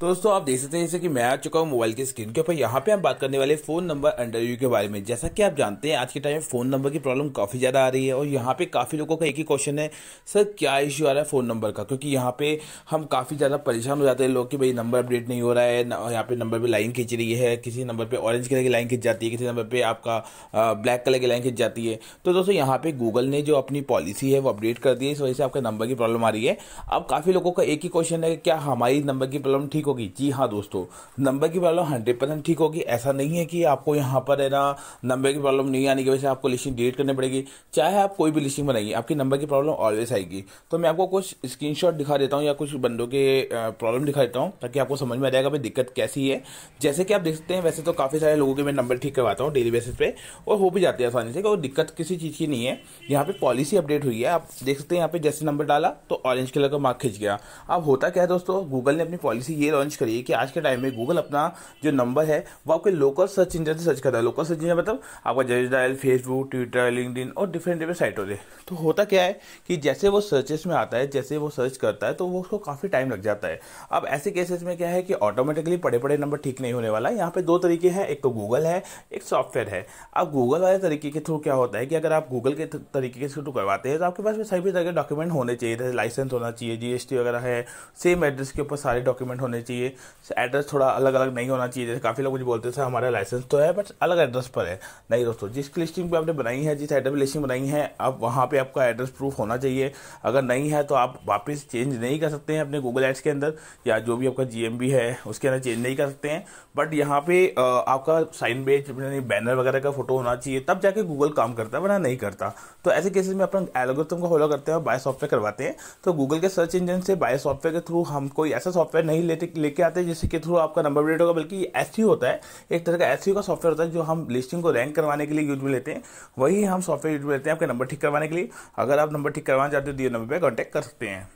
तो दोस्तों, आप देख सकते हैं जैसे कि मैं आ चुका हूँ मोबाइल की स्क्रीन के ऊपर। यहाँ पे हम बात करने वाले फ़ोन नंबर इंटरव्यू के बारे में। जैसा कि आप जानते हैं, आज के टाइम में फ़ोन नंबर की प्रॉब्लम काफ़ी ज़्यादा आ रही है और यहाँ पे काफ़ी लोगों का एक ही क्वेश्चन है, सर, क्या इश्यू आ रहा है फ़ोन नंबर का? क्योंकि यहाँ पे हम काफ़ी ज़्यादा परेशान हो जाते हैं लोग कि भाई, नंबर अपडेट नहीं हो रहा है यहाँ पे नंबर पर लाइन खींच रही है, किसी नंबर पे ऑरेंज कलर की लाइन खींच जाती है, किसी नंबर पे आपका ब्लैक कलर की लाइन खींच जाती है। तो दोस्तों, यहाँ पे गूगल ने जो अपनी पॉलिसी है वो अपडेट कर दी है, इस वजह से आपका नंबर की प्रॉब्लम आ रही है। अब काफ़ी लोगों का एक ही क्वेश्चन है, क्या हमारी नंबर की प्रॉब्लम ठीक होगी? जी हाँ दोस्तों, नंबर की प्रॉब्लम हंड्रेड परसेंट ठीक होगी। ऐसा नहीं है कि आपको यहाँ पर है ना, नंबर की प्रॉब्लम नहीं आने की वजह से आपको लिस्टिंग डिलीट करनी पड़ेगी। चाहे आप कोई भी लिस्टिंग बनाइए, आपकी नंबर की प्रॉब्लम ऑलवेज आएगी। तो मैं आपको कुछ स्क्रीन दिखा देता हूँ या कुछ बंदों के प्रॉब्लम दिखा देता हूँ, ताकि आपको समझ में आ जाएगा भाई दिक्कत कैसी है। जैसे कि आप देख सकते हैं, वैसे तो काफ़ी सारे लोगों के मैं नंबर ठीक करवाता हूँ डेली बेसिस पे, और हो भी जाती है आसानी से और दिक्कत किसी चीज़ की नहीं है। यहाँ पे पॉलिसी अपडेट हुई है। आप देख सकते हैं यहाँ पे जैसे नंबर डाला तो ऑरेंज कलर का मार्क खिंच गया। अब होता क्या है दोस्तों गूगल ने अपनी पॉलिसी ये लॉन्च करी है कि आज के टाइम में गूगल अपना जो नंबर है, वो आपके लोकल सर्च इंजन से सर्च करता है। लोकल सर्च इंजन मतलब आपका Justdial Facebook Twitter LinkedIn और डिफरेंट डिफरेंट साइटों से तो होता क्या है कि जैसे वो सर्चेस में आता है, जैसे वो सर्च करता है तो वो उसको काफ़ी टाइम लग जाता है। अब ऐसे केसेस में क्या है कि ऑटोमेटिकली पड़े पड़े नंबर ठीक नहीं होने वाला। यहाँ पे दो तरीके हैं। एक तो गूगल है, एक सॉफ्टवेयर है। अब गूगल वाले तरीके के थ्रू क्या होता है कि अगर आप गूगल के तरीके के थ्रू करवाते हैं तो आपके पास में सभी तरह के डॉक्यूमेंट होने चाहिए। जैसे लाइसेंस होना चाहिए जीएसटी वगैरह है सेम एड्रेस के ऊपर सारे डॉक्यूमेंट होने चाहिए। एड्रेस थोड़ा अलग अलग नहीं होना चाहिए, जैसे काफ़ी लोग मुझे बोलते थे हमारा लाइसेंस तो है बट अलग एड्रेस पर है। नहीं दोस्तों, जिस लिस्टिंग पे आपने बनाई है, जिस एड्रेस लिस्टिंग बनाई है, अब वहाँ पे आपका एड्रेस प्रूफ होना चाहिए। अगर नहीं है तो आप वापस चेंज नहीं कर सकते हैं अपने गूगल एड्स के अंदर, या जो भी आपका जी है, उसके अंदर चेंज नहीं कर सकते हैं। बट यहाँ पे आपका साइन बेच बैनर वगैरह का फ़ोटो होना चाहिए, तब जाके गूगल काम करता है, वरना नहीं करता। तो ऐसे केसेस में अपन एलोगोथम को फॉलो करते हैं और बाय सॉफ्टवेयर करवाते हैं। तो गूगल के सर्च इंजन से बाय सॉफ्टवेयर के थ्रू हम कोई ऐसा सॉफ्टवेयर नहीं लेते लेके आते हैं जिसके थ्रू आपका नंबर अपडेट होगा, बल्कि एस होता है, एक तरह का एस का सॉफ्टवेयर होता है, जो हम लिस्टिंग को रैंक करवाने के लिए यूज़ में लेते हैं। वही हम सॉफ्टवेयर यूज़ में लेते हैं आपके नंबर ठीक करवाने के लिए। अगर आप नंबर ठीक करवाना चाहते हो तो ये नंबर पर कॉन्टैक्ट कर सकते हैं।